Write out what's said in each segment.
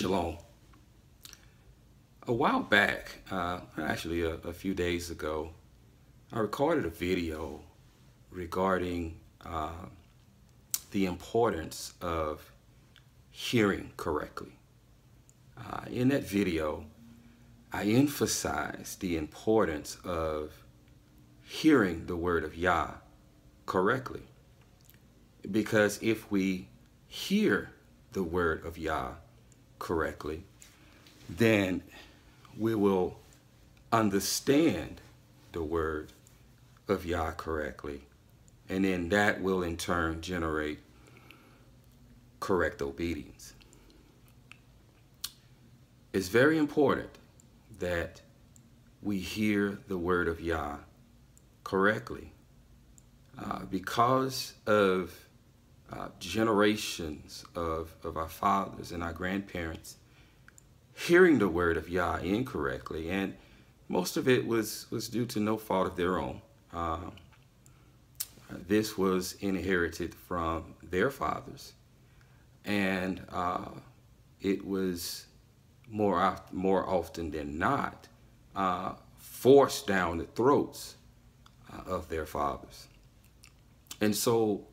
Shalom. A while back, uh, actually a, a, few days ago, I recorded a video regarding uh, the importance of hearing correctly. Uh, in that video, I emphasized the importance of hearing the word of Yah correctly. Because if we hear the word of Yah correctly, then we will understand the word of Yah correctly. And then that will in turn generate correct obedience. It's very important that we hear the word of Yah correctly. Uh, because of uh, generations of, of our fathers and our grandparents hearing the word of Yah incorrectly, and most of it was, was due to no fault of their own. Uh, this was inherited from their fathers, and uh, it was more, more often than not uh, forced down the throats uh, of their fathers. And so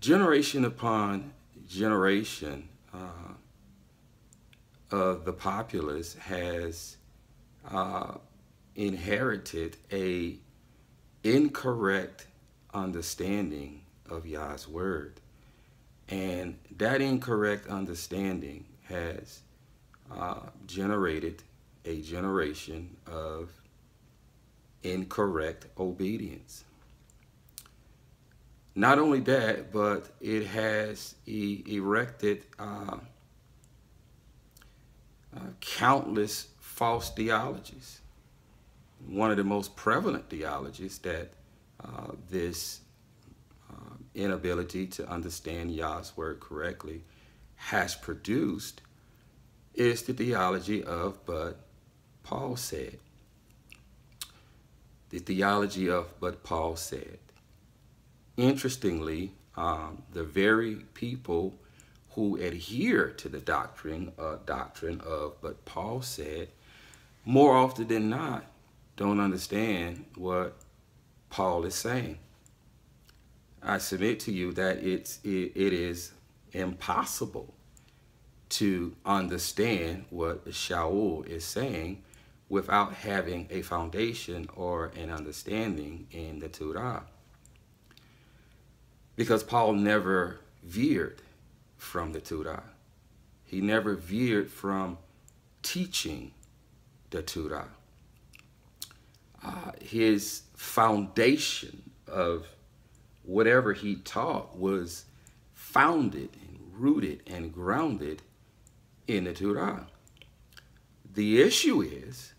generation upon generation uh, of the populace has uh, inherited a incorrect understanding of Yah's word. And that incorrect understanding has uh, generated a generation of incorrect obedience. Not only that, but it has e erected uh, uh, countless false theologies. One of the most prevalent theologies that uh, this uh, inability to understand Yah's word correctly has produced is the theology of but Paul said. The theology of but Paul said. Interestingly, um, the very people who adhere to the doctrine uh, doctrine of but Paul said more often than not don't understand what Paul is saying. I submit to you that it's it, it is impossible to understand what Shaul is saying without having a foundation or an understanding in the Torah because Paul never veered from the Torah. He never veered from teaching the Torah. Uh, his foundation of whatever he taught was founded and rooted and grounded in the Torah. The issue is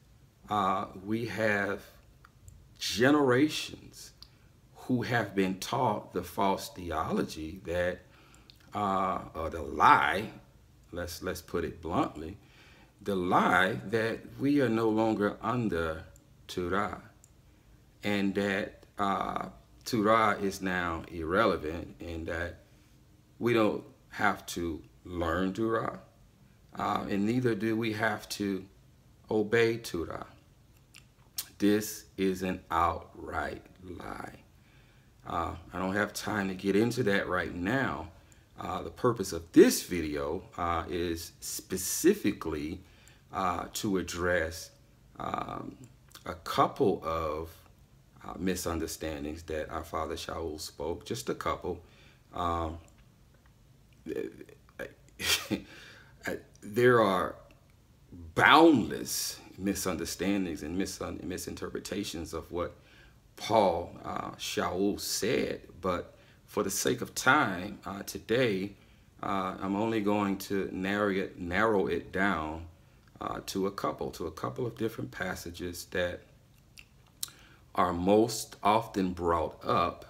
uh, we have generations who have been taught the false theology that, uh, or the lie, let's, let's put it bluntly, the lie that we are no longer under Torah and that uh, Torah is now irrelevant and that we don't have to learn Torah uh, and neither do we have to obey Torah. This is an outright lie. Uh, I don't have time to get into that right now. Uh, the purpose of this video uh, is specifically uh, to address um, a couple of uh, misunderstandings that our father Shaul spoke, just a couple. Um, there are boundless misunderstandings and mis misinterpretations of what Paul uh, Shaul said, but for the sake of time uh, today, uh, I'm only going to narrow it, narrow it down uh, to a couple, to a couple of different passages that are most often brought up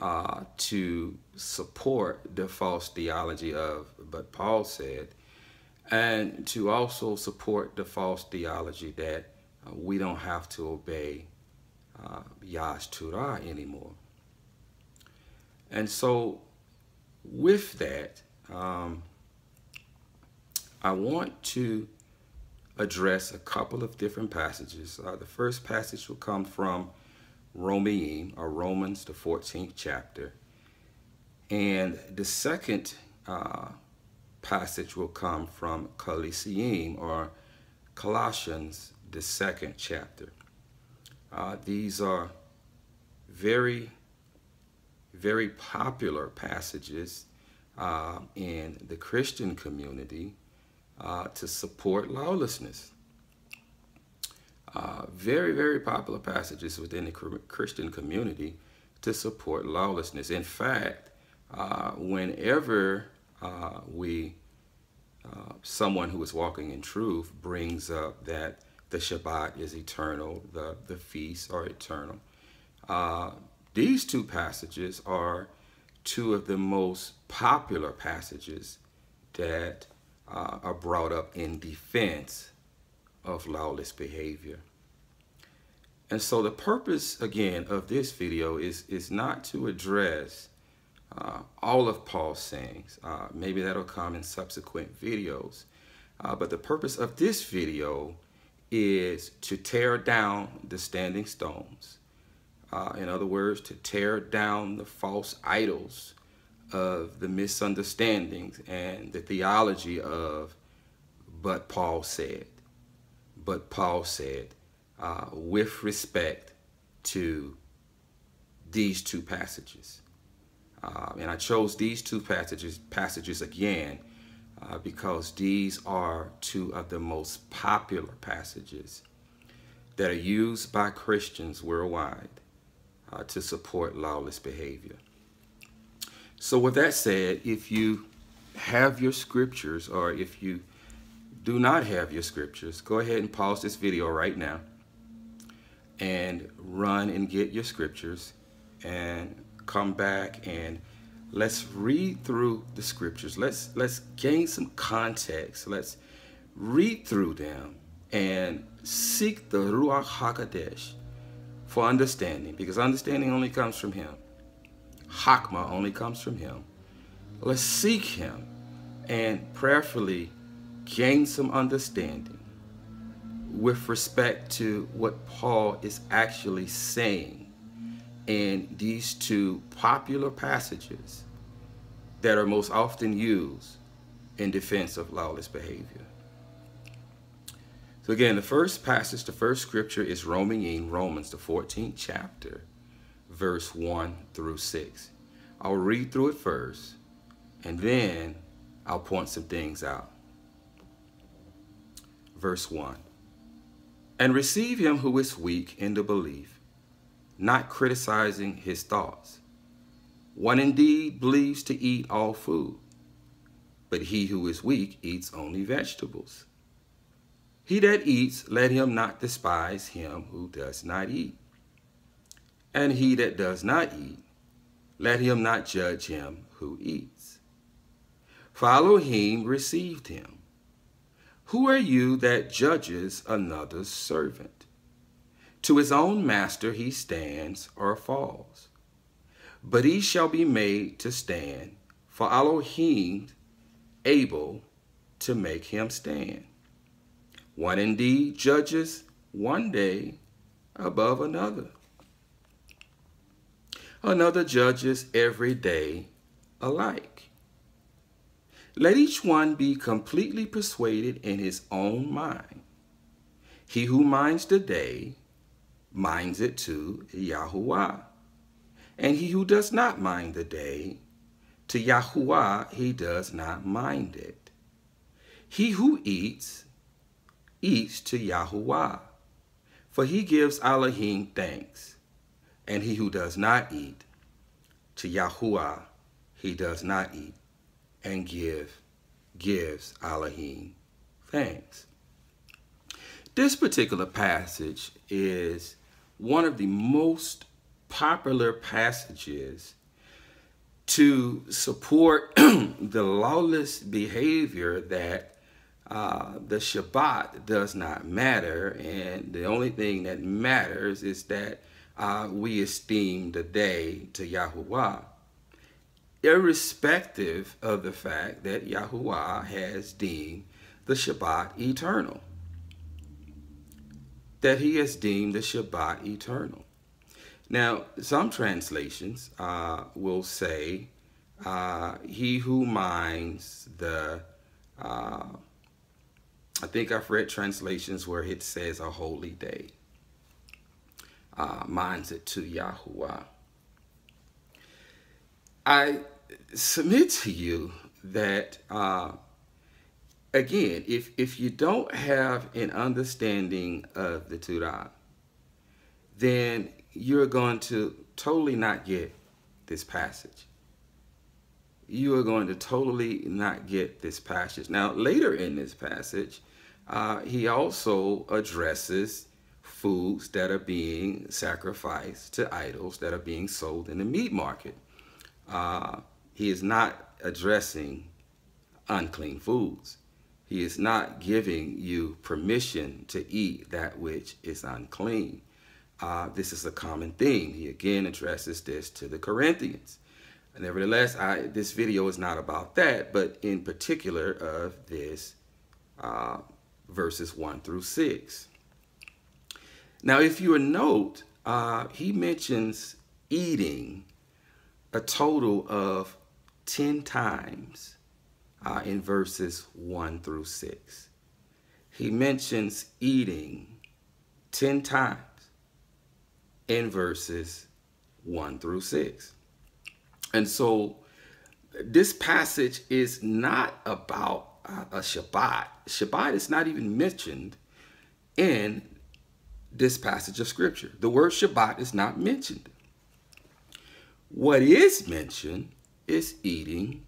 uh, to support the false theology of, but Paul said, and to also support the false theology that uh, we don't have to obey uh, Torah anymore. And so with that, um, I want to address a couple of different passages. Uh, the first passage will come from Romeim, or Romans, the 14th chapter. And the second uh, passage will come from Colosseum, or Colossians, the second chapter. Uh, these are very, very popular passages uh, in the Christian community uh, to support lawlessness. Uh, very, very popular passages within the Christian community to support lawlessness. In fact, uh, whenever uh, we, someone who is walking in truth brings up that the Shabbat is eternal, the, the feasts are eternal, uh, these two passages are two of the most popular passages that uh, are brought up in defense of lawless behavior. And so the purpose, again, of this video is, is not to address uh, all of Paul's sayings. Uh, maybe that'll come in subsequent videos. Uh, but the purpose of this video is to tear down the standing stones. Uh, in other words, to tear down the false idols of the misunderstandings and the theology of but Paul said. But Paul said, uh, with respect to these two passages. Uh, and I chose these two passages, passages again uh, because these are two of the most popular passages that are used by Christians worldwide uh, to support lawless behavior. So with that said, if you have your scriptures or if you do not have your scriptures, go ahead and pause this video right now and run and get your scriptures and come back and let's read through the scriptures. Let's let's gain some context. Let's read through them and seek the Ruach HaKodesh for understanding because understanding only comes from him. Hakma only comes from him. Let's seek him and prayerfully gain some understanding with respect to what Paul is actually saying in these two popular passages that are most often used in defense of lawless behavior. So again, the first passage, the first scripture is Romans, Romans, the 14th chapter verse 1 through 6. I'll read through it first, and then I'll point some things out. Verse 1 And receive him who is weak in the belief, not criticizing his thoughts. One indeed believes to eat all food, but he who is weak eats only vegetables. He that eats, let him not despise him who does not eat. And he that does not eat, let him not judge him who eats. Elohim received him. Who are you that judges another's servant? To his own master he stands or falls. But he shall be made to stand, for Elohim able to make him stand. One indeed judges one day above another another judges every day alike. Let each one be completely persuaded in his own mind. He who minds the day minds it to Yahuwah. And he who does not mind the day, to Yahuwah he does not mind it. He who eats, eats to Yahuwah, for he gives Elohim thanks and he who does not eat, to Yahuwah he does not eat, and give, gives Elohim thanks. This particular passage is one of the most popular passages to support the lawless behavior that uh, the Shabbat does not matter, and the only thing that matters is that uh, we esteem the day to Yahuwah, irrespective of the fact that Yahuwah has deemed the Shabbat eternal. That he has deemed the Shabbat eternal. Now, some translations uh, will say, uh, he who minds the, uh, I think I've read translations where it says a holy day, uh, minds it to Yahuwah. I submit to you that, uh, again, if, if you don't have an understanding of the Torah, then you're going to totally not get this passage. You are going to totally not get this passage. Now, later in this passage, uh, he also addresses foods that are being sacrificed to idols that are being sold in the meat market. Uh, he is not addressing unclean foods. He is not giving you permission to eat that which is unclean. Uh, this is a common theme. He again addresses this to the Corinthians. Nevertheless, I, this video is not about that, but in particular of this uh, verses 1 through 6. Now, if you note, uh, he mentions eating a total of 10 times uh, in verses 1 through 6. He mentions eating 10 times in verses 1 through 6. And so this passage is not about a Shabbat. Shabbat is not even mentioned in this passage of scripture. The word Shabbat is not mentioned. What is mentioned is eating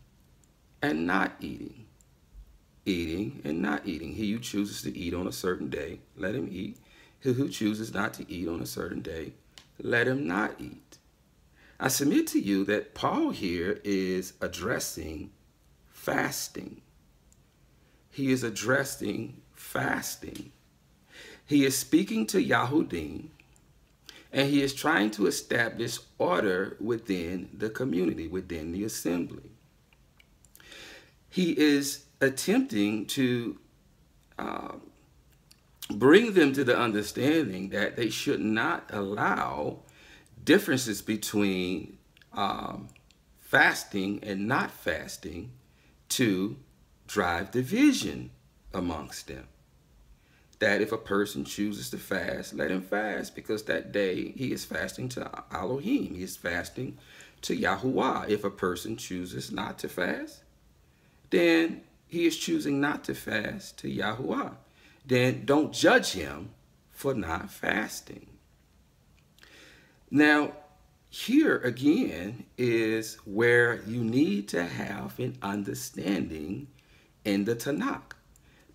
and not eating. Eating and not eating. He who chooses to eat on a certain day, let him eat. He who chooses not to eat on a certain day, let him not eat. I submit to you that Paul here is addressing fasting. He is addressing fasting. He is speaking to Yahudim and he is trying to establish order within the community, within the assembly. He is attempting to uh, bring them to the understanding that they should not allow differences between um, fasting and not fasting to drive division amongst them. That if a person chooses to fast, let him fast because that day he is fasting to Elohim. He is fasting to Yahuwah. If a person chooses not to fast, then he is choosing not to fast to Yahuwah then don't judge him for not fasting. Now, here again is where you need to have an understanding in the Tanakh.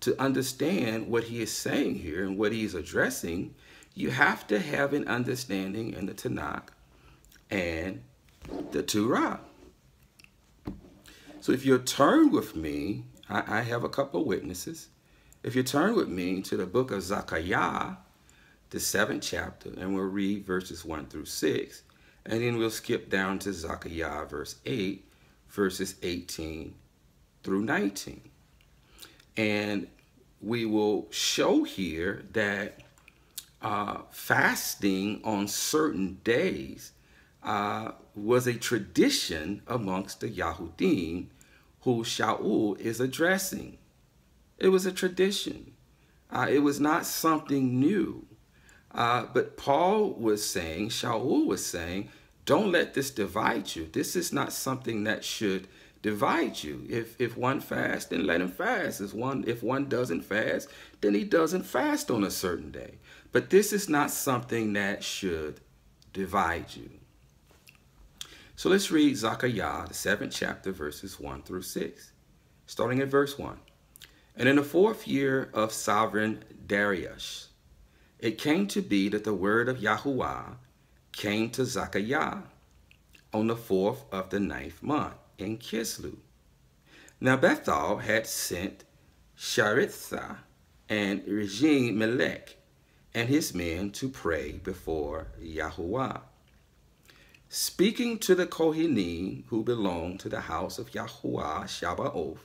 To understand what he is saying here and what he is addressing, you have to have an understanding in the Tanakh and the Torah. So if you'll turn with me, I, I have a couple of witnesses. If you turn with me to the book of Zechariah, the seventh chapter, and we'll read verses 1 through 6, and then we'll skip down to Zechariah, verse 8, verses 18 through 19. And we will show here that uh, fasting on certain days uh, was a tradition amongst the Yahudim who Shaul is addressing. It was a tradition. Uh, it was not something new. Uh, but Paul was saying, Shaul was saying, don't let this divide you. This is not something that should divide you. If if one fasts, then let him fast. If one if one doesn't fast, then he doesn't fast on a certain day. But this is not something that should divide you. So let's read Zechariah, the seventh chapter, verses 1 through 6. Starting at verse 1. And in the fourth year of sovereign Darius, it came to be that the word of Yahuwah came to Zechariah on the fourth of the ninth month in Kislu. Now Bethel had sent Sharitha and Regem Melech and his men to pray before Yahuwah. Speaking to the Kohanim who belonged to the house of Yahuwah Shabbaoth,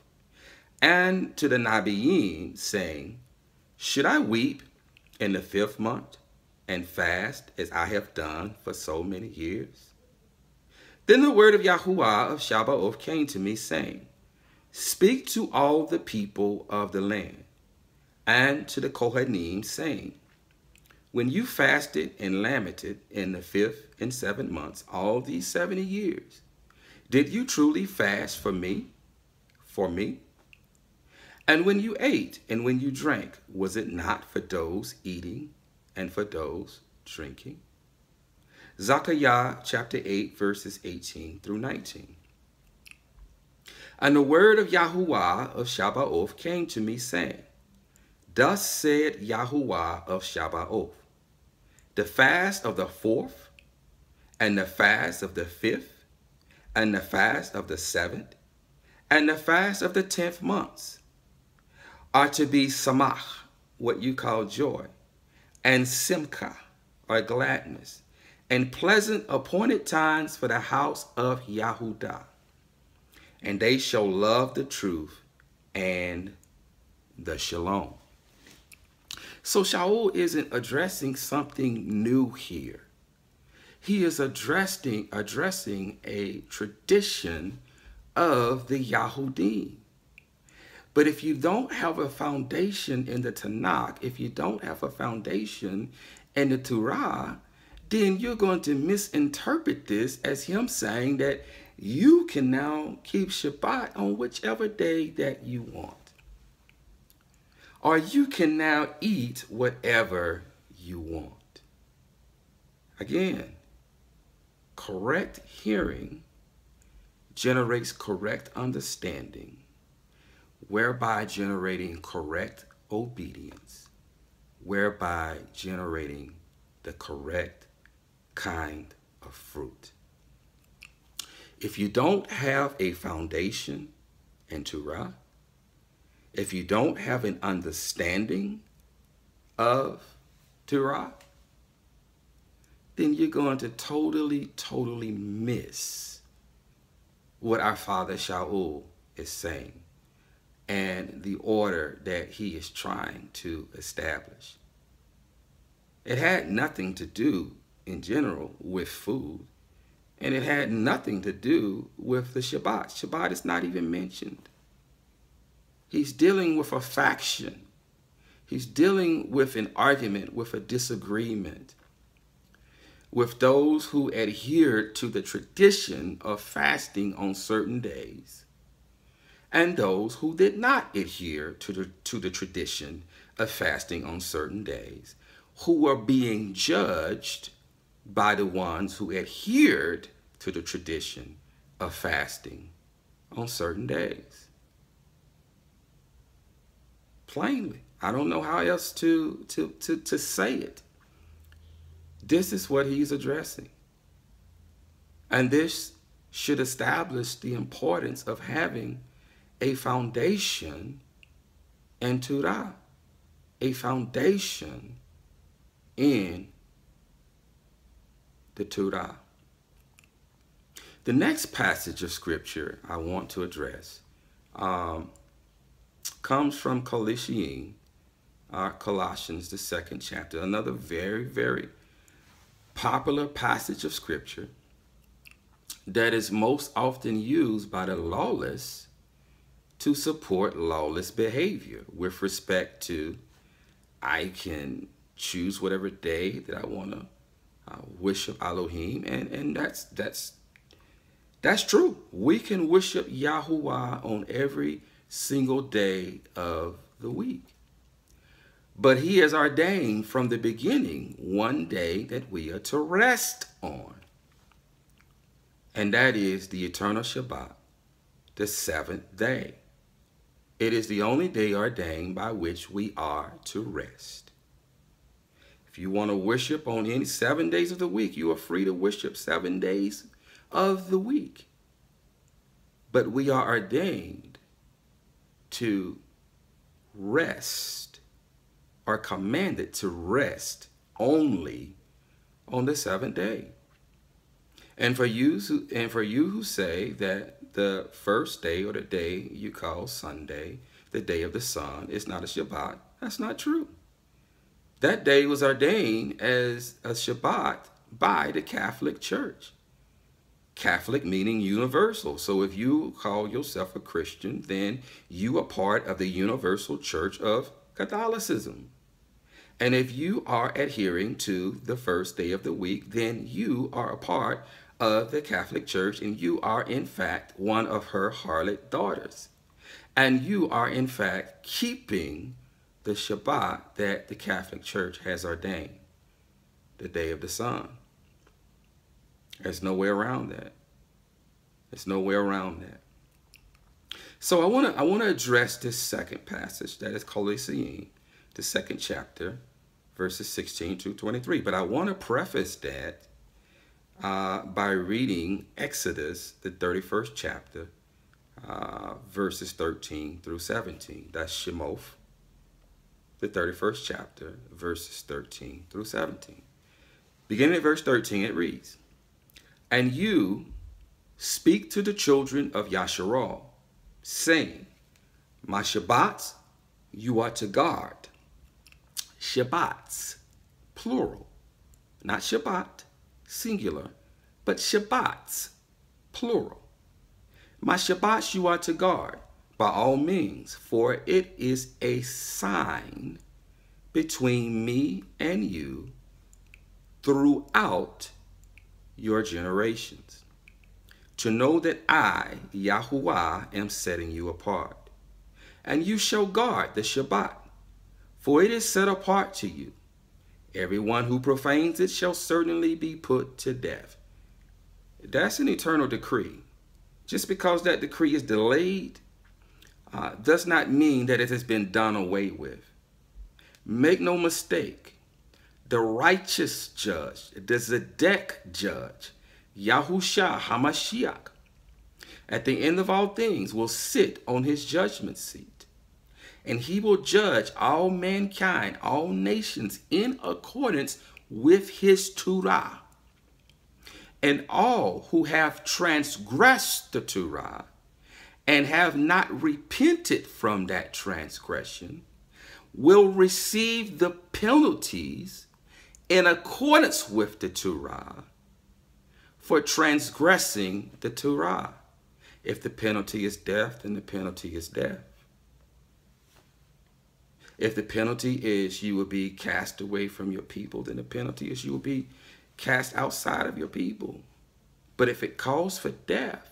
and to the Nabiim, saying, Should I weep in the fifth month and fast as I have done for so many years? Then the word of Yahuwah of Shabbaoth came to me, saying, Speak to all the people of the land, and to the Kohanim, saying, When you fasted and lamented in the fifth and seventh months, all these seventy years, did you truly fast for me? For me? And when you ate and when you drank, was it not for those eating and for those drinking? Zechariah chapter 8, verses 18 through 19. And the word of Yahuwah of Shabbaoth came to me, saying, Thus said Yahuwah of Shabbaoth, the fast of the fourth, and the fast of the fifth, and the fast of the seventh, and the fast of the tenth months are to be samach, what you call joy, and simcha, or gladness, and pleasant appointed times for the house of Yahudah. And they shall love the truth and the shalom. So Shaul isn't addressing something new here. He is addressing, addressing a tradition of the Yahudim. But if you don't have a foundation in the Tanakh, if you don't have a foundation in the Torah, then you're going to misinterpret this as him saying that you can now keep Shabbat on whichever day that you want. Or you can now eat whatever you want. Again, correct hearing generates correct understanding whereby generating correct obedience, whereby generating the correct kind of fruit. If you don't have a foundation in Torah, if you don't have an understanding of Torah, then you're going to totally, totally miss what our father Shaul is saying and the order that he is trying to establish. It had nothing to do, in general, with food, and it had nothing to do with the Shabbat. Shabbat is not even mentioned. He's dealing with a faction. He's dealing with an argument, with a disagreement, with those who adhered to the tradition of fasting on certain days and those who did not adhere to the, to the tradition of fasting on certain days, who were being judged by the ones who adhered to the tradition of fasting on certain days. Plainly, I don't know how else to, to, to, to say it. This is what he's addressing. And this should establish the importance of having a foundation in Torah, a foundation in the Torah. The next passage of scripture I want to address um, comes from Colossians, uh, Colossians, the second chapter, another very, very popular passage of scripture that is most often used by the lawless to support lawless behavior with respect to I can choose whatever day that I want to uh, worship Elohim, and and that's that's that's true. We can worship Yahuwah on every single day of the week. But he has ordained from the beginning one day that we are to rest on. And that is the eternal Shabbat, the seventh day. It is the only day ordained by which we are to rest. If you want to worship on any seven days of the week, you are free to worship seven days of the week. But we are ordained to rest, are commanded to rest only on the seventh day. And for you and for you who say that the first day or the day you call Sunday the day of the sun is not a Shabbat. That's not true. That day was ordained as a Shabbat by the Catholic Church. Catholic meaning universal. So if you call yourself a Christian, then you are part of the universal church of Catholicism. And if you are adhering to the first day of the week, then you are a part of the Catholic Church and you are in fact one of her harlot daughters. And you are in fact keeping the Shabbat that the Catholic Church has ordained, the day of the sun. There's no way around that. There's no way around that. So I want to I want to address this second passage that is Colosseum, the second chapter, verses 16 to 23. But I want to preface that uh, by reading Exodus, the 31st chapter, uh, verses 13 through 17. That's Shemoth, the 31st chapter, verses 13 through 17. Beginning at verse 13, it reads, And you speak to the children of Yasharal, saying, My Shabbats you are to guard. Shabbats, plural, not Shabbat, singular, but Shabbats, plural. My Shabbats you are to guard by all means, for it is a sign between me and you throughout your generations, to know that I, Yahuwah, am setting you apart. And you shall guard the Shabbat, for it is set apart to you. Everyone who profanes it shall certainly be put to death. That's an eternal decree. Just because that decree is delayed uh, does not mean that it has been done away with. Make no mistake, the righteous judge, the Zedek judge, Yahusha Hamashiach, at the end of all things will sit on his judgment seat. And he will judge all mankind, all nations, in accordance with his Torah. And all who have transgressed the Torah and have not repented from that transgression will receive the penalties in accordance with the Torah for transgressing the Torah. If the penalty is death, then the penalty is death. If the penalty is you will be cast away from your people, then the penalty is you will be cast outside of your people. But if it calls for death,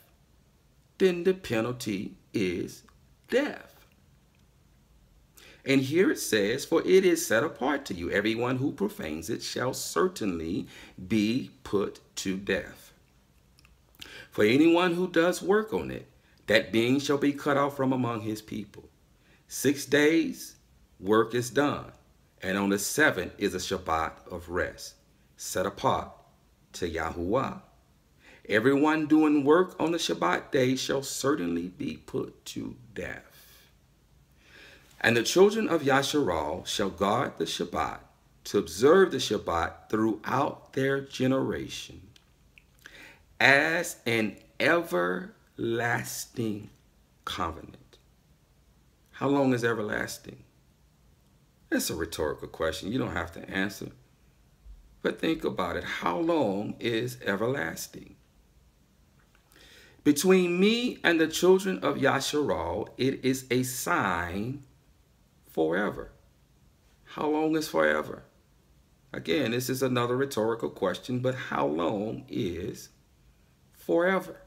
then the penalty is death. And here it says, For it is set apart to you. Everyone who profanes it shall certainly be put to death. For anyone who does work on it, that being shall be cut off from among his people. Six days work is done, and on the seventh is a Shabbat of rest, set apart to Yahuwah. Everyone doing work on the Shabbat day shall certainly be put to death. And the children of Yasharal shall guard the Shabbat to observe the Shabbat throughout their generation as an everlasting covenant. How long is everlasting? That's a rhetorical question. You don't have to answer. But think about it. How long is everlasting? Between me and the children of Yasharal, it is a sign forever. How long is forever? Again, this is another rhetorical question, but how long is forever?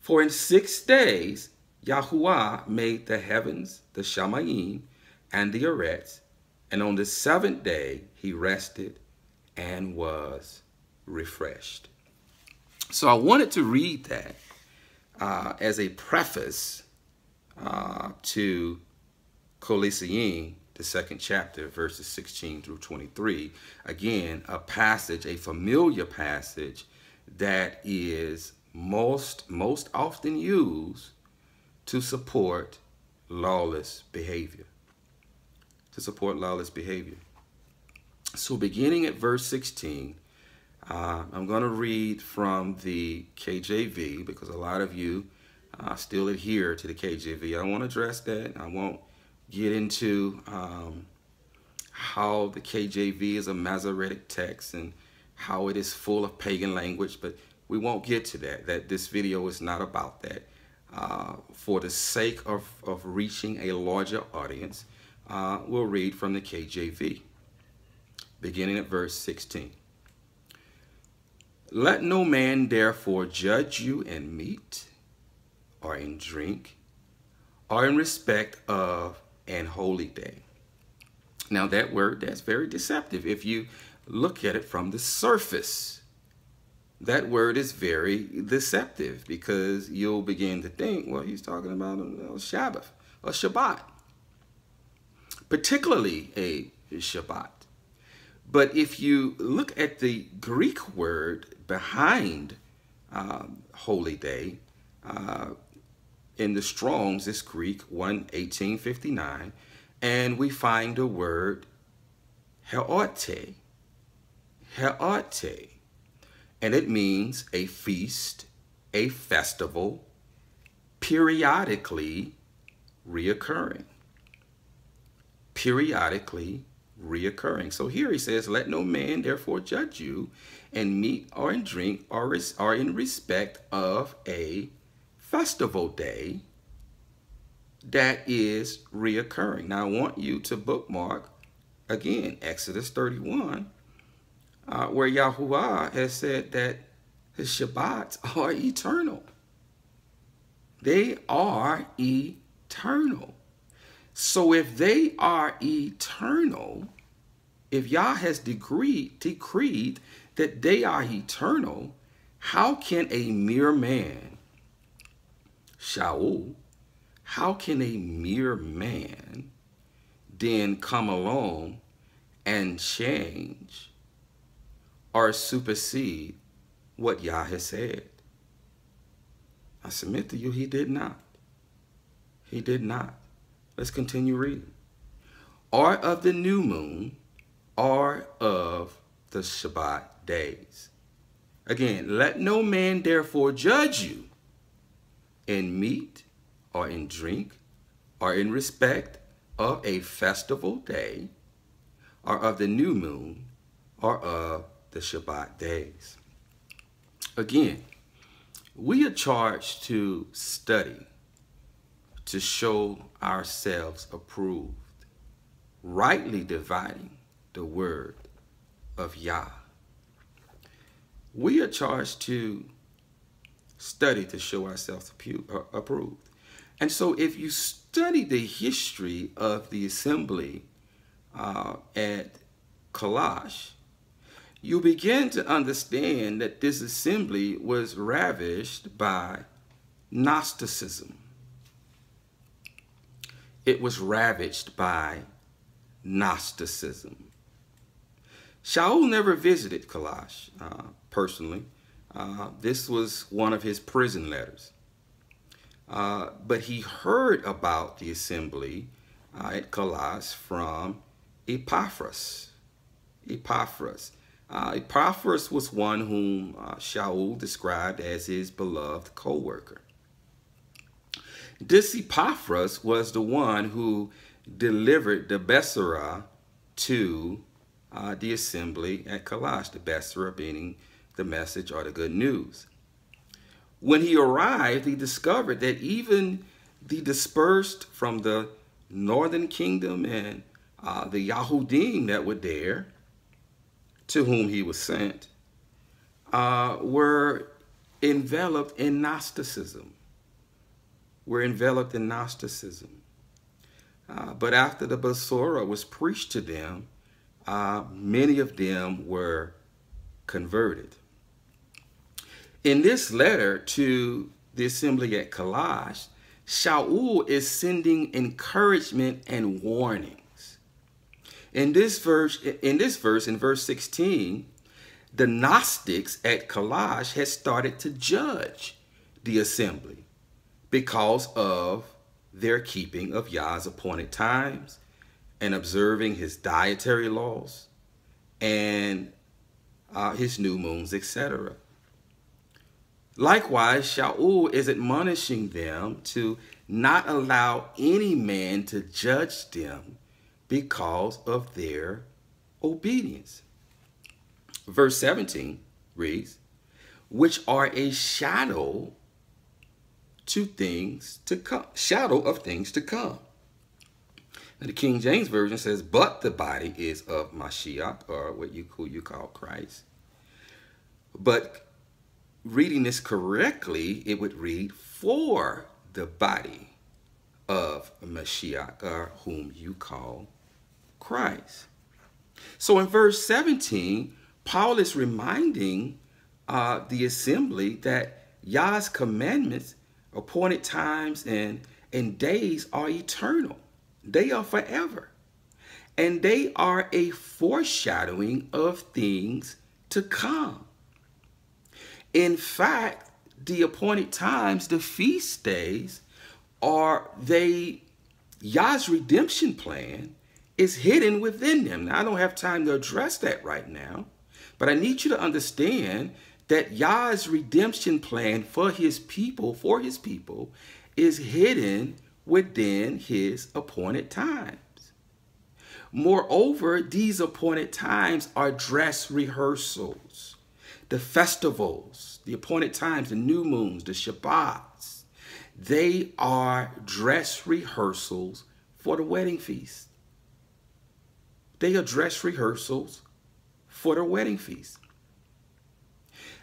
For in six days, Yahuwah made the heavens, the Shamayim, and the Arets, and on the seventh day he rested and was refreshed. So I wanted to read that uh, as a preface uh, to Colosseum, the second chapter, verses 16 through 23. Again, a passage, a familiar passage that is most, most often used to support lawless behavior. To support lawless behavior. So beginning at verse 16, uh, I'm going to read from the KJV because a lot of you uh, still adhere to the KJV. I won't address that. I won't get into um, how the KJV is a Masoretic text and how it is full of pagan language, but we won't get to that. That this video is not about that. Uh, for the sake of, of reaching a larger audience, uh, we'll read from the KJV, beginning at verse 16. Let no man therefore judge you in meat or in drink or in respect of an holy day. Now that word, that's very deceptive. If you look at it from the surface, that word is very deceptive because you'll begin to think, well, he's talking about a, Sabbath, a Shabbat, particularly a Shabbat. But if you look at the Greek word behind um, holy day, uh, in the Strongs, it's Greek 1 1859, and we find the word heorte, heorte, and it means a feast, a festival, periodically reoccurring. Periodically reoccurring. So here he says, Let no man therefore judge you in meat or in drink or, or in respect of a festival day that is reoccurring. Now I want you to bookmark again Exodus 31 uh, where Yahuwah has said that his Shabbats are eternal. They are eternal. So if they are eternal, if Yah has decreed, decreed that they are eternal, how can a mere man, Shaul, how can a mere man then come along and change or supersede what Yah has said. I submit to you, he did not. He did not. Let's continue reading. Or of the new moon, or of the Shabbat days. Again, let no man therefore judge you in meat or in drink or in respect of a festival day or of the new moon or of the Shabbat days. Again, we are charged to study to show ourselves approved, rightly dividing the word of Yah. We are charged to study to show ourselves uh, approved. And so if you study the history of the assembly uh, at Kalash, you begin to understand that this assembly was ravished by Gnosticism. It was ravaged by Gnosticism. Shaul never visited Kalash uh, personally. Uh, this was one of his prison letters. Uh, but he heard about the assembly uh, at Kalash from Epaphras. Epaphras. Uh, Epaphras was one whom uh, Shaul described as his beloved co-worker. This Epaphras was the one who delivered the Besorah to uh, the assembly at Kalash, the Besorah being the message or the good news. When he arrived, he discovered that even the dispersed from the northern kingdom and uh, the Yahudim that were there to whom he was sent uh, were enveloped in Gnosticism. Were enveloped in Gnosticism. Uh, but after the Besorah was preached to them, uh, many of them were converted. In this letter to the assembly at Kalash, Shaul is sending encouragement and warnings. In this verse, in this verse, in verse 16, the Gnostics at Kalash had started to judge the assembly because of their keeping of Yah's appointed times and observing his dietary laws and uh, his new moons, etc. Likewise, Shaul is admonishing them to not allow any man to judge them because of their obedience. Verse 17 reads, which are a shadow to things to come, shadow of things to come. And the King James Version says, but the body is of Mashiach, or what you, you call Christ. But reading this correctly, it would read, for the body of Mashiach, or whom you call Christ. So in verse 17, Paul is reminding uh, the assembly that Yah's commandments, appointed times and, and days are eternal. They are forever. And they are a foreshadowing of things to come. In fact, the appointed times, the feast days, are they Yah's redemption plan is hidden within them. Now, I don't have time to address that right now, but I need you to understand that Yah's redemption plan for his people, for his people, is hidden within his appointed times. Moreover, these appointed times are dress rehearsals, the festivals, the appointed times, the new moons, the Shabbats. They are dress rehearsals for the wedding feast. They are dress rehearsals for the wedding feast.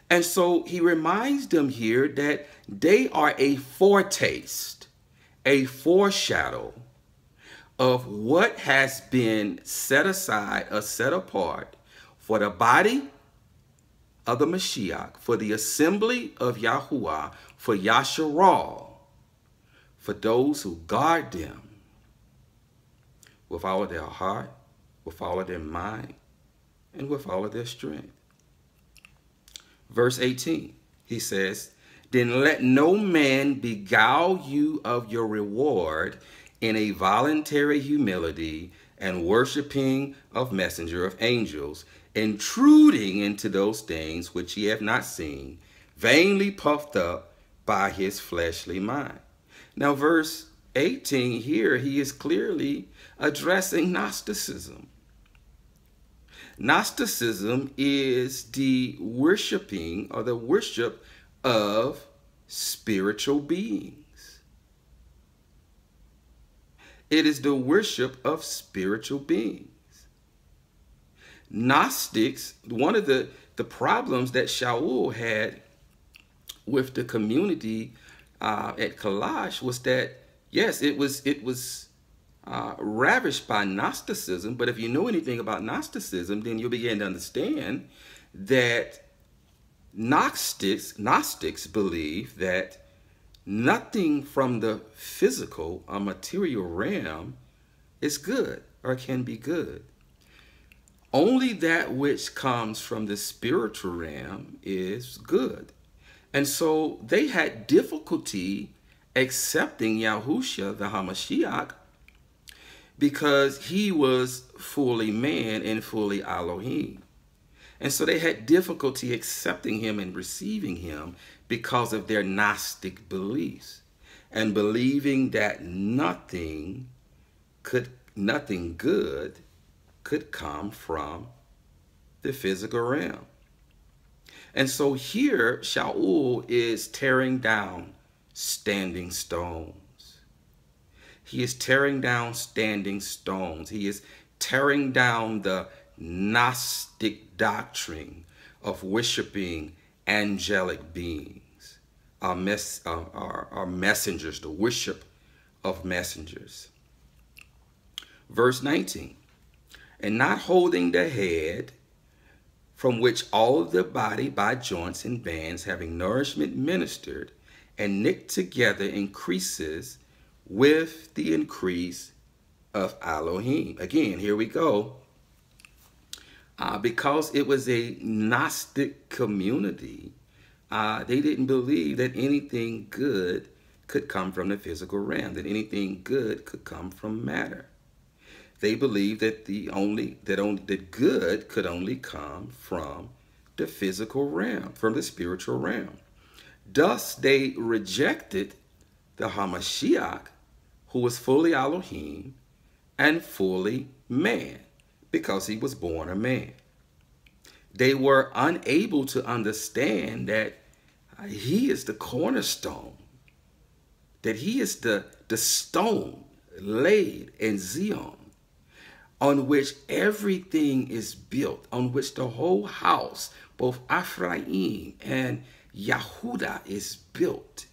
And so he reminds them here that they are a foretaste, a foreshadow of what has been set aside or set apart for the body of the Mashiach, for the assembly of Yahuwah, for Yasharal, for those who guard them with all of their heart, with all of their mind, and with all of their strength. Verse 18, he says, Then let no man beguile you of your reward in a voluntary humility and worshiping of messenger of angels, intruding into those things which ye have not seen, vainly puffed up by his fleshly mind. Now, verse 18 here, he is clearly addressing Gnosticism. Gnosticism is the worshiping or the worship of spiritual beings. It is the worship of spiritual beings. Gnostics, one of the, the problems that Shaul had with the community uh, at Kalash was that, yes, it was, it was uh, ravished by Gnosticism. But if you know anything about Gnosticism, then you'll begin to understand that Gnostics, Gnostics believe that nothing from the physical or material realm is good or can be good. Only that which comes from the spiritual realm is good. And so they had difficulty accepting Yahusha, the Hamashiach, because he was fully man and fully Elohim. And so they had difficulty accepting him and receiving him because of their Gnostic beliefs and believing that nothing could, nothing good could come from the physical realm. And so here, Shaul is tearing down standing stones. He is tearing down standing stones. He is tearing down the Gnostic doctrine of worshiping angelic beings, our, mes uh, our, our messengers, the worship of messengers. Verse 19, and not holding the head, from which all the body by joints and bands, having nourishment ministered and knit together, increases with the increase of Elohim. Again, here we go. Uh, because it was a Gnostic community, uh, they didn't believe that anything good could come from the physical realm, that anything good could come from matter. They believed that the only that only that good could only come from the physical realm, from the spiritual realm. Thus they rejected the Hamashiach, who was fully Elohim and fully man, because he was born a man. They were unable to understand that he is the cornerstone, that he is the, the stone laid in Zion, on which everything is built, on which the whole house, both Ephraim and Yahudah, is built.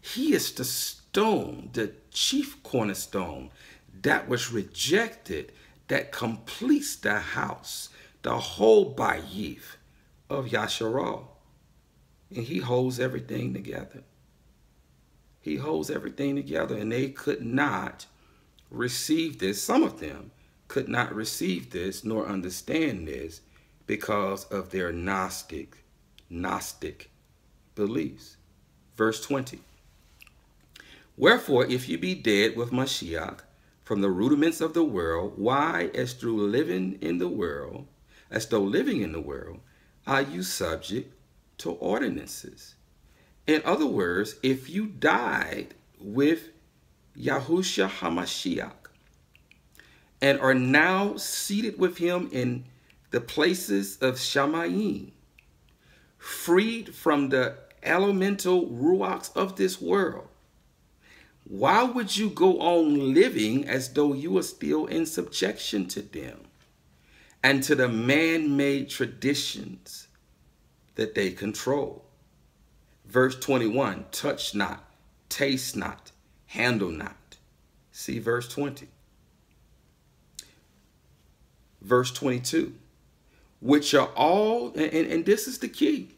He is the stone, the chief cornerstone that was rejected, that completes the house, the whole bayit of Yasharal. And he holds everything together. He holds everything together, and they could not receive this. Some of them could not receive this nor understand this because of their Gnostic, Gnostic beliefs. Verse 20. Wherefore, if you be dead with Mashiach from the rudiments of the world, why, as through living in the world, as though living in the world, are you subject to ordinances? In other words, if you died with Yahusha HaMashiach and are now seated with him in the places of Shamayim, freed from the elemental ruachs of this world, why would you go on living as though you are still in subjection to them and to the man-made traditions that they control? Verse 21, touch not, taste not, handle not. See verse 20. Verse 22, which are all, and, and this is the key.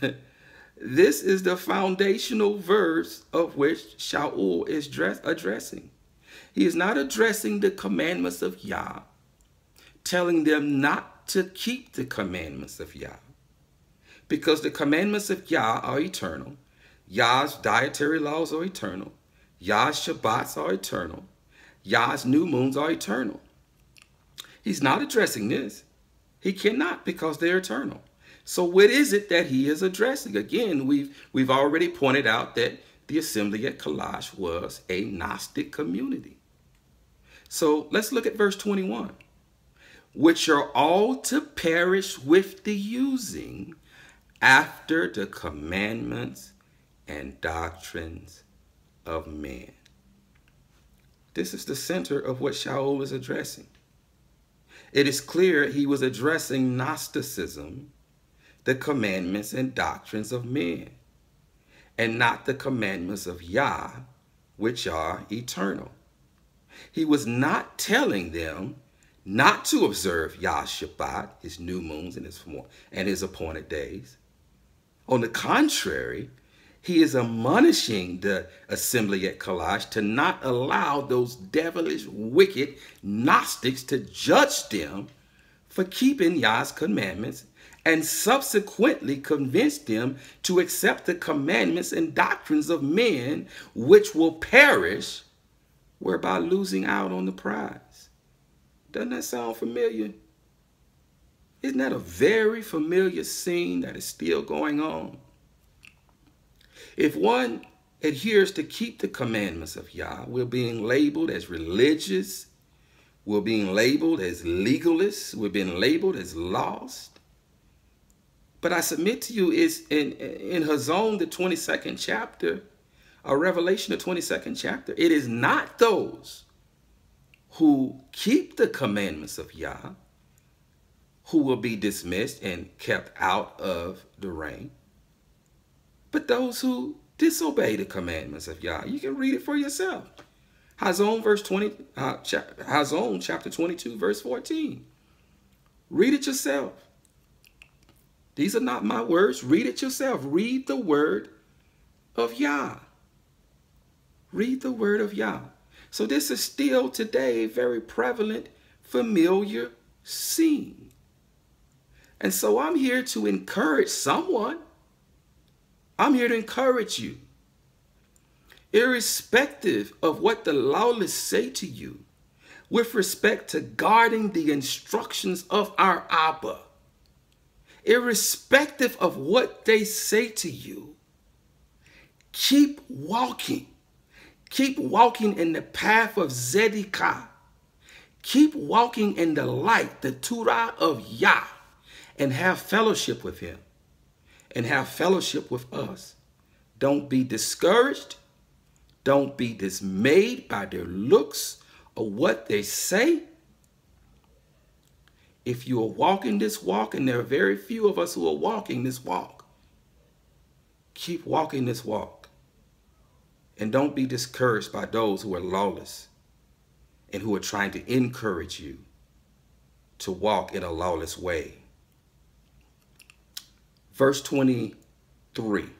this is the foundational verse of which Shaul is dress, addressing. He is not addressing the commandments of Yah, telling them not to keep the commandments of Yah because the commandments of Yah are eternal. Yah's dietary laws are eternal. Yah's Shabbats are eternal. Yah's new moons are eternal. He's not addressing this. He cannot because they're eternal. So what is it that he is addressing? Again, we've we've already pointed out that the assembly at Kalash was a Gnostic community. So let's look at verse 21. Which are all to perish with the using after the commandments and doctrines of men. This is the center of what Shaul is addressing. It is clear he was addressing Gnosticism, the commandments and doctrines of men, and not the commandments of Yah, which are eternal. He was not telling them not to observe Yah Shabbat, his new moons and his, and his appointed days. On the contrary, he is admonishing the assembly at Kalash to not allow those devilish, wicked Gnostics to judge them for keeping Yah's commandments and subsequently convince them to accept the commandments and doctrines of men which will perish, whereby losing out on the prize. Doesn't that sound familiar? Isn't that a very familiar scene that is still going on? If one adheres to keep the commandments of Yah, we're being labeled as religious, we're being labeled as legalists, we're being labeled as lost. But I submit to you, is in, in Hazon, the 22nd chapter, a Revelation, the 22nd chapter, it is not those who keep the commandments of Yah, who will be dismissed and kept out of the rain, but those who disobey the commandments of Yah. You can read it for yourself. Hazon verse 20, uh, Hazon chapter 22, verse 14. Read it yourself. These are not my words. Read it yourself. Read the word of Yah. Read the word of Yah. So this is still today very prevalent, familiar scene. And so I'm here to encourage someone. I'm here to encourage you. Irrespective of what the lawless say to you with respect to guarding the instructions of our Abba, irrespective of what they say to you, Keep walking. Keep walking in the path of Zedekiah. Keep walking in the light, the Torah of Yah, and have fellowship with him and have fellowship with us. Don't be discouraged. Don't be dismayed by their looks or what they say. If you are walking this walk, and there are very few of us who are walking this walk, keep walking this walk. And don't be discouraged by those who are lawless and who are trying to encourage you to walk in a lawless way. Verse 23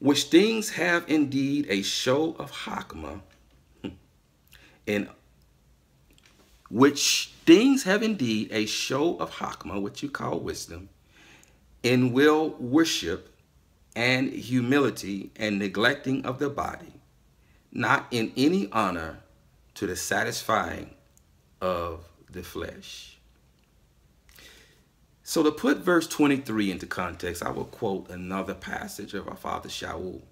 which things have indeed a show of Hakma, and which things have indeed a show of Hakma, which you call wisdom, in will worship and humility and neglecting of the body, not in any honor to the satisfying of the flesh. So to put verse 23 into context, I will quote another passage of our father Shaul.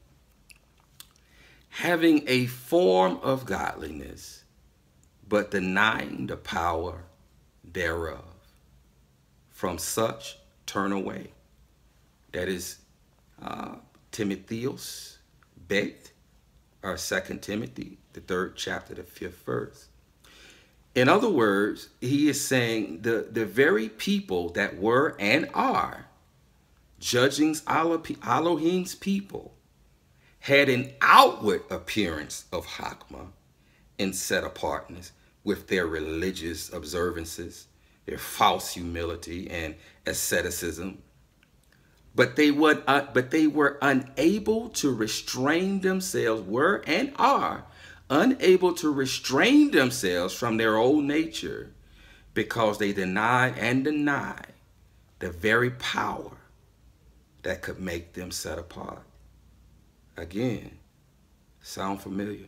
Having a form of godliness, but denying the power thereof. From such turn away. That is uh, Timotheus, Bet, or Second Timothy, the third chapter, the fifth verse. In other words, he is saying the, the very people that were and are judging Elohim's people had an outward appearance of Hakma and set apartness with their religious observances, their false humility and asceticism. But they would, uh, but they were unable to restrain themselves, were and are unable to restrain themselves from their old nature because they denied and deny the very power that could make them set apart. Again, sound familiar?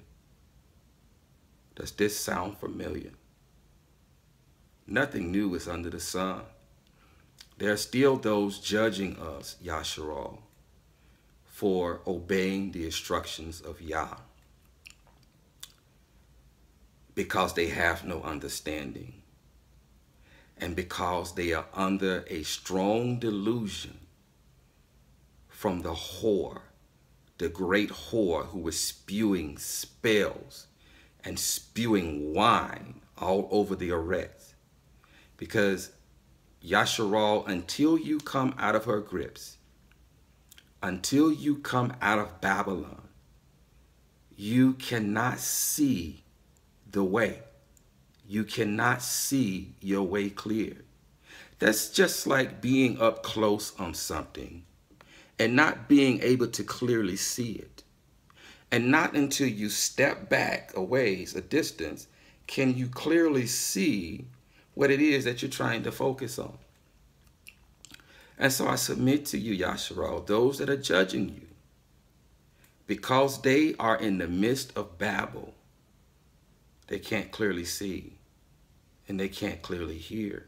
Does this sound familiar? Nothing new is under the sun. There are still those judging us, Yasharal, for obeying the instructions of Yah because they have no understanding and because they are under a strong delusion from the whore, the great whore who was spewing spells and spewing wine all over the arets. Because Yasharal, until you come out of her grips, until you come out of Babylon, you cannot see the way. You cannot see your way clear. That's just like being up close on something and not being able to clearly see it. And not until you step back a ways, a distance, can you clearly see what it is that you're trying to focus on. And so I submit to you, Yasharal, those that are judging you, because they are in the midst of Babel, they can't clearly see and they can't clearly hear.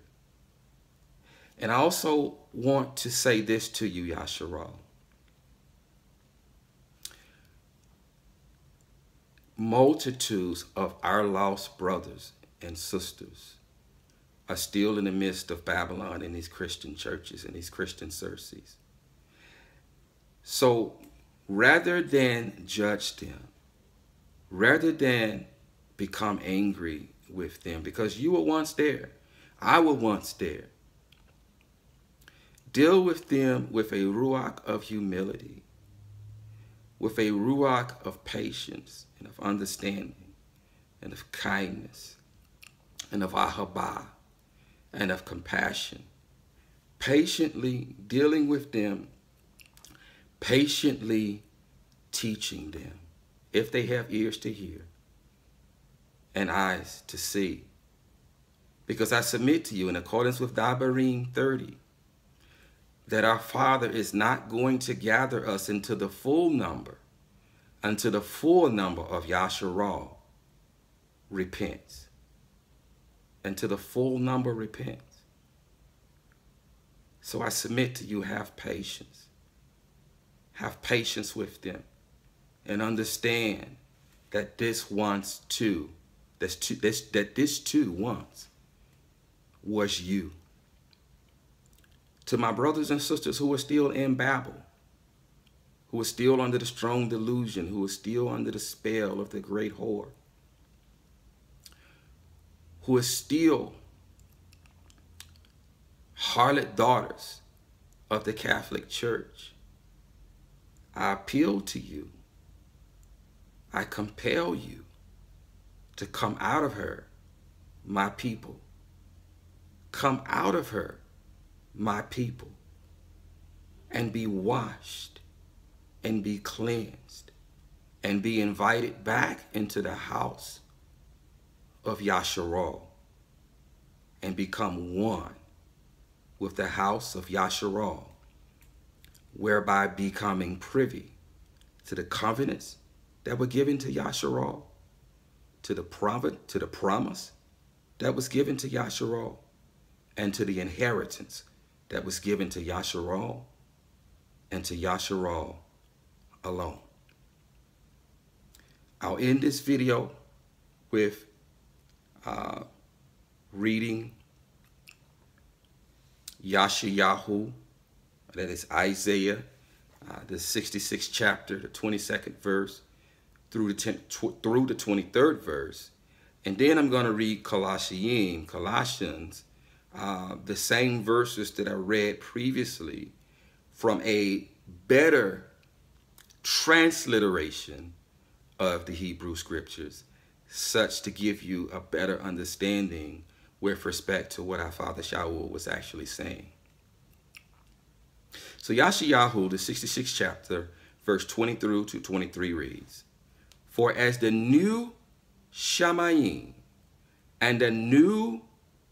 And I also want to say this to you, Yasharal. Multitudes of our lost brothers and sisters are still in the midst of Babylon in these Christian churches and these Christian Circes. So rather than judge them, rather than become angry with them because you were once there. I was once there. Deal with them with a ruach of humility, with a ruach of patience and of understanding and of kindness and of ahabah and of compassion. Patiently dealing with them, patiently teaching them if they have ears to hear and eyes to see. Because I submit to you in accordance with Dabarim 30, that our Father is not going to gather us into the full number, until the full number of Yasharal repents. Until the full number repents. So I submit to you, have patience. have patience with them, and understand that this once too, this, too, this, that this too once was you. To my brothers and sisters who are still in Babel, who are still under the strong delusion, who are still under the spell of the great whore, who are still harlot daughters of the Catholic Church, I appeal to you. I compel you to come out of her, my people. Come out of her, my people, and be washed and be cleansed and be invited back into the house of Yasharal and become one with the house of Yasharal, whereby becoming privy to the covenants that were given to Yasharal, to the promise, to the promise that was given to Yasharal, and to the inheritance that was given to Yasharal and to Yasharal alone. I'll end this video with uh, reading Yashayahu, that is Isaiah, uh, the 66th chapter, the 22nd verse, through the, 10, tw through the 23rd verse. And then I'm going to read Colossians, Colossians, uh, the same verses that I read previously from a better transliteration of the Hebrew scriptures, such to give you a better understanding with respect to what our father Shaul was actually saying. So Yashayahu, the 66th chapter, verse 20 through to 23 reads, For as the new Shamayim and the new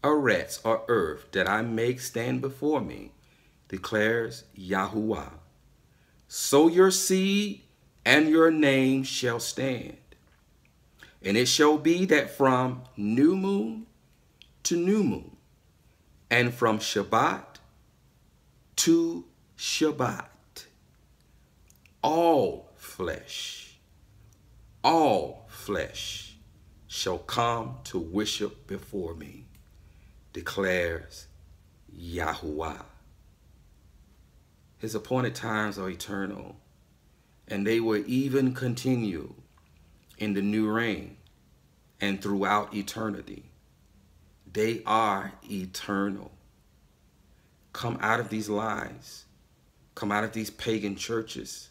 arets or earth that I make stand before me, declares Yahuwah, so your seed and your name shall stand. And it shall be that from new moon to new moon, and from Shabbat to Shabbat. All flesh, all flesh shall come to worship before me, declares Yahuwah. His appointed times are eternal, and they will even continue in the new reign and throughout eternity. They are eternal. Come out of these lies. Come out of these pagan churches.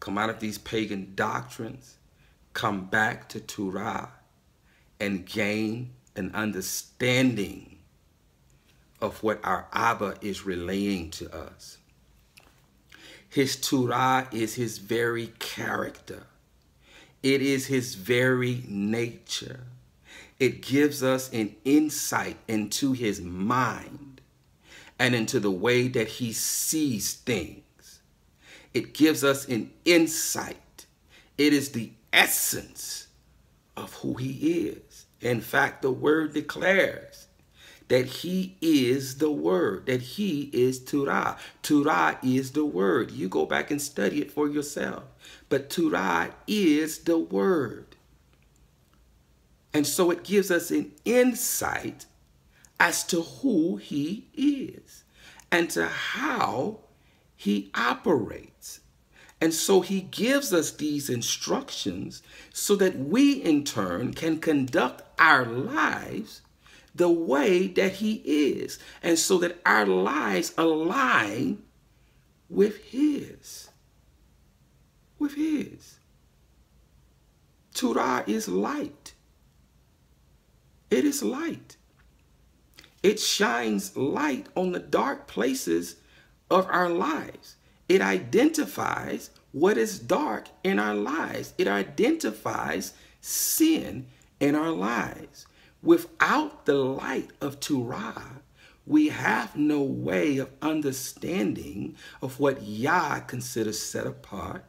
Come out of these pagan doctrines. Come back to Torah and gain an understanding of what our Abba is relaying to us. His Torah is his very character. It is his very nature. It gives us an insight into his mind and into the way that he sees things. It gives us an insight. It is the essence of who he is. In fact, the word declares that he is the word, that he is Torah. Torah is the word. You go back and study it for yourself. But Torah is the word. And so it gives us an insight as to who he is and to how he operates. And so he gives us these instructions so that we in turn can conduct our lives the way that he is and so that our lives align with his. With his. Torah is light. It is light. It shines light on the dark places of our lives. It identifies what is dark in our lives. It identifies sin in our lives. Without the light of Torah, we have no way of understanding of what Yah considers set apart,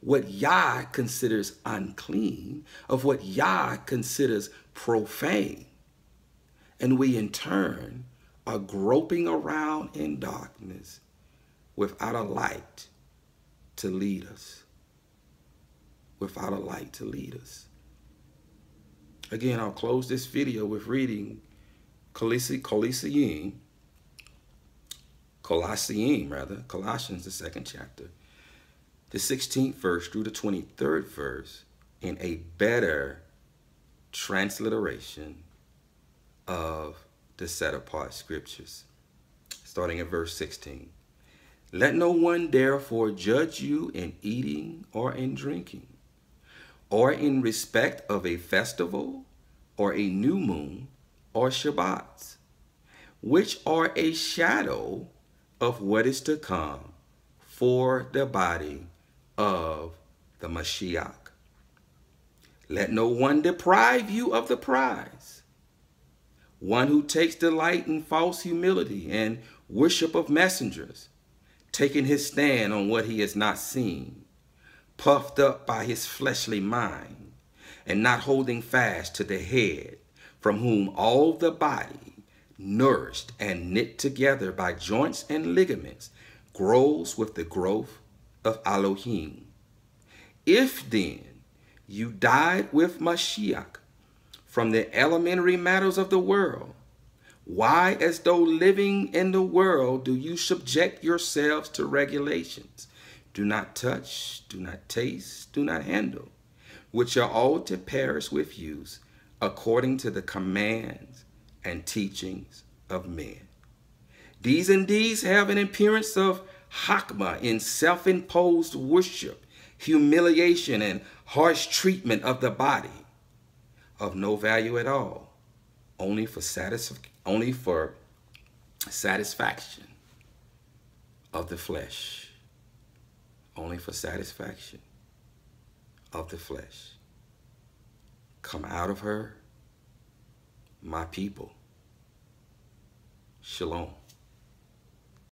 what Yah considers unclean, of what Yah considers profane. And we in turn are groping around in darkness without a light to lead us. Without a light to lead us. Again, I'll close this video with reading Colossians, Colossians rather, Colossians, the second chapter, the 16th verse through the 23rd verse in a better transliteration of the set apart scriptures. Starting at verse 16. Let no one therefore judge you in eating or in drinking, or in respect of a festival, or a new moon, or Shabbats, which are a shadow of what is to come for the body of the Mashiach. Let no one deprive you of the prize. One who takes delight in false humility and worship of messengers, taking his stand on what he has not seen, puffed up by his fleshly mind, and not holding fast to the head, from whom all the body, nourished and knit together by joints and ligaments, grows with the growth of Elohim. If then you died with Mashiach from the elementary matters of the world, why, as though living in the world, do you subject yourselves to regulations? Do not touch, do not taste, do not handle, which are all to perish with use, according to the commands and teachings of men. These indeed have an appearance of hakma in self-imposed worship, humiliation, and harsh treatment of the body, of no value at all, only for satisfaction only for satisfaction of the flesh. Only for satisfaction of the flesh. Come out of her, my people. Shalom.